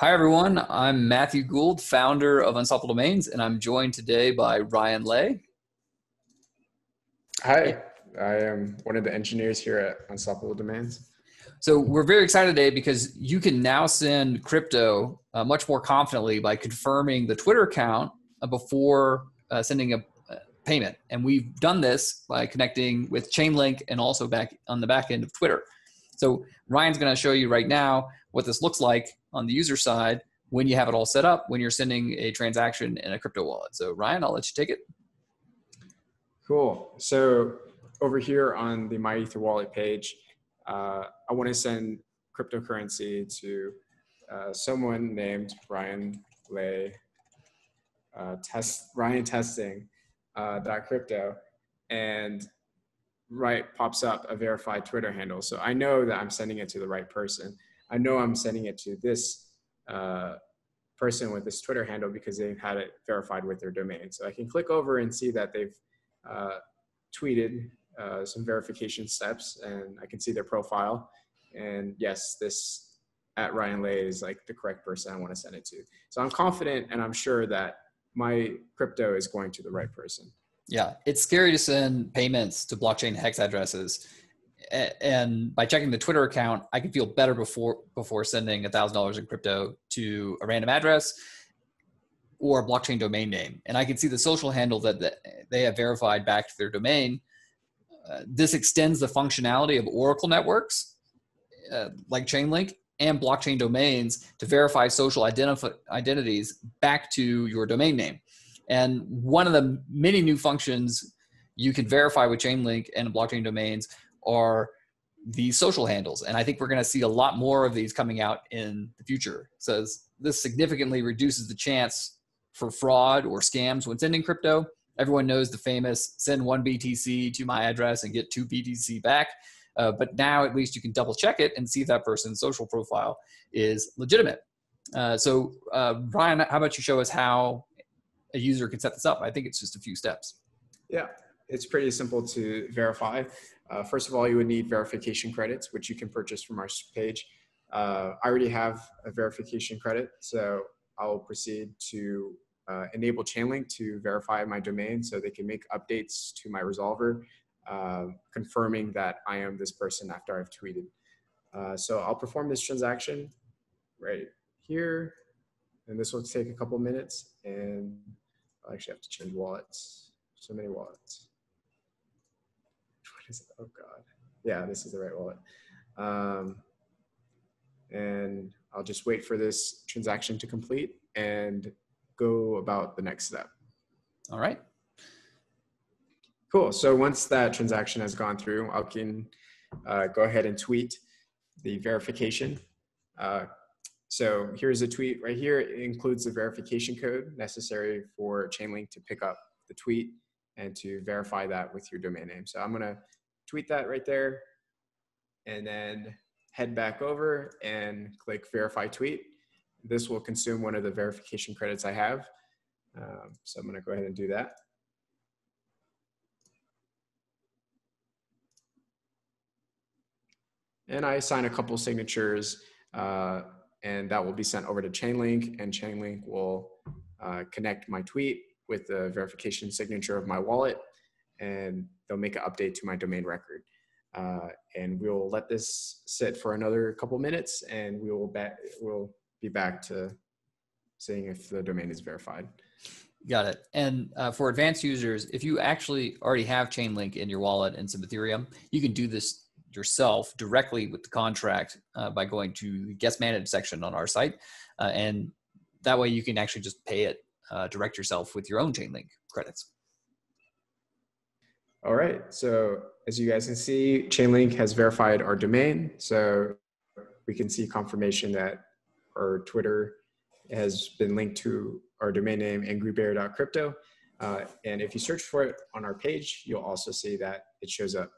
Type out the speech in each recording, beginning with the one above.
Hi, everyone. I'm Matthew Gould, founder of Unstoppable Domains, and I'm joined today by Ryan Le. Hi, I am one of the engineers here at Unstoppable Domains. So, we're very excited today because you can now send crypto uh, much more confidently by confirming the Twitter account uh, before uh, sending a payment. And we've done this by connecting with Chainlink and also back on the back end of Twitter. So Ryan's going to show you right now what this looks like on the user side when you have it all set up when you're sending a transaction in a crypto wallet. So Ryan, I'll let you take it. Cool. So over here on the MyEtherWallet page, uh, I want to send cryptocurrency to uh, someone named Ryan Le, uh, test Ryan Testing uh, dot crypto, and right pops up a verified Twitter handle. So I know that I'm sending it to the right person. I know I'm sending it to this uh, person with this Twitter handle because they've had it verified with their domain. So I can click over and see that they've uh, tweeted uh, some verification steps and I can see their profile. And yes, this at Ryan Le is like the correct person I want to send it to. So I'm confident and I'm sure that my crypto is going to the right person. Yeah, it's scary to send payments to blockchain hex addresses. And by checking the Twitter account, I can feel better before before sending a thousand dollars in crypto to a random address or a blockchain domain name. And I can see the social handle that they have verified back to their domain. Uh, this extends the functionality of Oracle networks uh, like Chainlink and blockchain domains to verify social identif- identities back to your domain name. And one of the many new functions you can verify with Chainlink and blockchain domains are the social handles. And I think we're going to see a lot more of these coming out in the future. Says this significantly reduces the chance for fraud or scams when sending crypto. Everyone knows the famous send one BTC to my address and get two BTC back. Uh, but now at least you can double check it and see if that person's social profile is legitimate. Uh, so, uh, Brian, how about you show us how a user can set this up? I think it's just a few steps. Yeah, it's pretty simple to verify. Uh, first of all, you would need verification credits, which you can purchase from our page. Uh, I already have a verification credit, so I'll proceed to uh, enable Chainlink to verify my domain so they can make updates to my resolver uh, confirming that I am this person after I've tweeted. Uh, so I'll perform this transaction right here, and this will take a couple minutes, and I actually have to change wallets. So many wallets. What is it? Oh God. Yeah, this is the right wallet. Um, and I'll just wait for this transaction to complete and go about the next step. All right. Cool. So once that transaction has gone through, I can uh, go ahead and tweet the verification. Uh, so here's a tweet right here. It includes the verification code necessary for Chainlink to pick up the tweet and to verify that with your domain name. So I'm gonna tweet that right there and then head back over and click verify tweet. This will consume one of the verification credits I have. Um, so I'm gonna go ahead and do that. and I assign a couple signatures, uh, and that will be sent over to Chainlink, and Chainlink will uh, connect my tweet with the verification signature of my wallet, and they'll make an update to my domain record. Uh, and we'll let this sit for another couple minutes, and we will back, we'll be back to seeing if the domain is verified. Got it. And uh, for advanced users, if you actually already have Chainlink in your wallet and some Ethereum, you can do this yourself directly with the contract uh, by going to the guest managed section on our site. Uh, and that way you can actually just pay it uh, direct yourself with your own Chainlink credits. All right. So as you guys can see, Chainlink has verified our domain. So we can see confirmation that our Twitter has been linked to our domain name angrybear.crypto. Uh, and if you search for it on our page, you'll also see that it shows up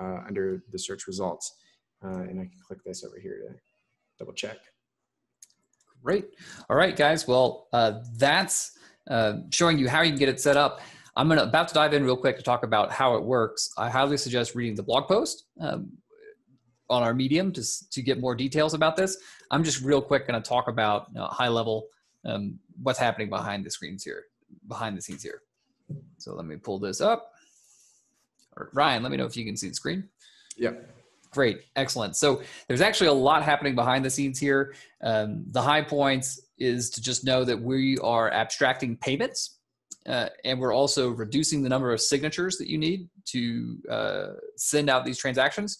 uh, under the search results. Uh, and I can click this over here to double check. Great. All right, guys. Well, uh, that's uh, showing you how you can get it set up. I'm gonna, about to dive in real quick to talk about how it works. I highly suggest reading the blog post. Um, on our medium to to get more details about this. I'm just real quick going to talk about you know, high level um, what's happening behind the screens here, behind the scenes here. So let me pull this up. Ryan, let me know if you can see the screen. Yep. Great, excellent. So there's actually a lot happening behind the scenes here. Um, the high points is to just know that we are abstracting payments, uh, and we're also reducing the number of signatures that you need to uh, send out these transactions.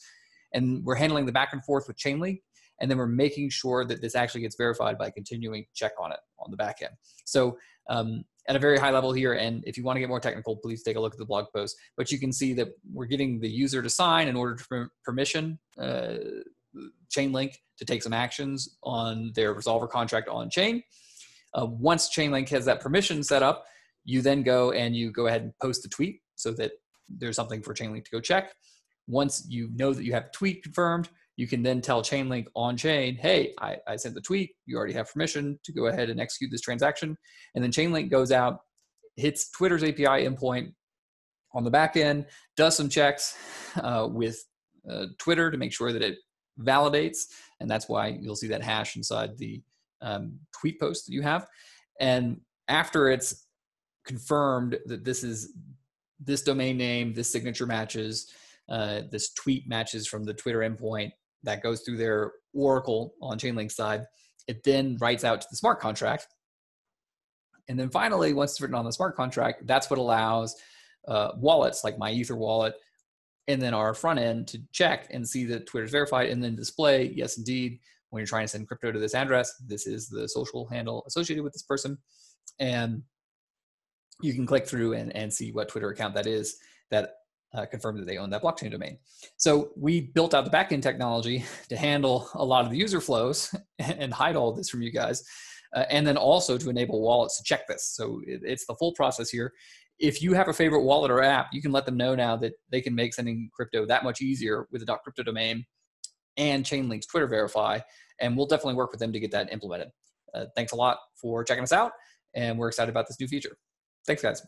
And we're handling the back and forth with Chainlink, and then we're making sure that this actually gets verified by continuing check on it on the back end. So um, at a very high level here. And if you want to get more technical, please take a look at the blog post. But you can see that we're getting the user to sign in order to permission uh, Chainlink to take some actions on their resolver contract on chain. Uh, once Chainlink has that permission set up, you then go and you go ahead and post the tweet so that there's something for Chainlink to go check. Once you know that you have tweet confirmed, you can then tell Chainlink on chain, hey, I, I sent the tweet. You already have permission to go ahead and execute this transaction. And then Chainlink goes out, hits Twitter's API endpoint on the back end, does some checks uh, with uh, Twitter to make sure that it validates. And that's why you'll see that hash inside the um, tweet post that you have. And after it's confirmed that this is this domain name, this signature matches, uh, this tweet matches from the Twitter endpoint, that goes through their Oracle on Chainlink side. It then writes out to the smart contract. And then finally, once it's written on the smart contract, that's what allows uh, wallets like MyEtherWallet and then our front end to check and see that Twitter's verified and then display, yes, indeed, when you're trying to send crypto to this address, this is the social handle associated with this person. And you can click through and, and see what Twitter account that is that uh, confirm that they own that blockchain domain. So we built out the backend technology to handle a lot of the user flows and hide all this from you guys, uh, and then also to enable wallets to check this. So it, it's the full process here. If you have a favorite wallet or app, you can let them know now that they can make sending crypto that much easier with the .crypto domain and Chainlink's Twitter Verify, and we'll definitely work with them to get that implemented. Uh, thanks a lot for checking us out, and we're excited about this new feature. Thanks, guys.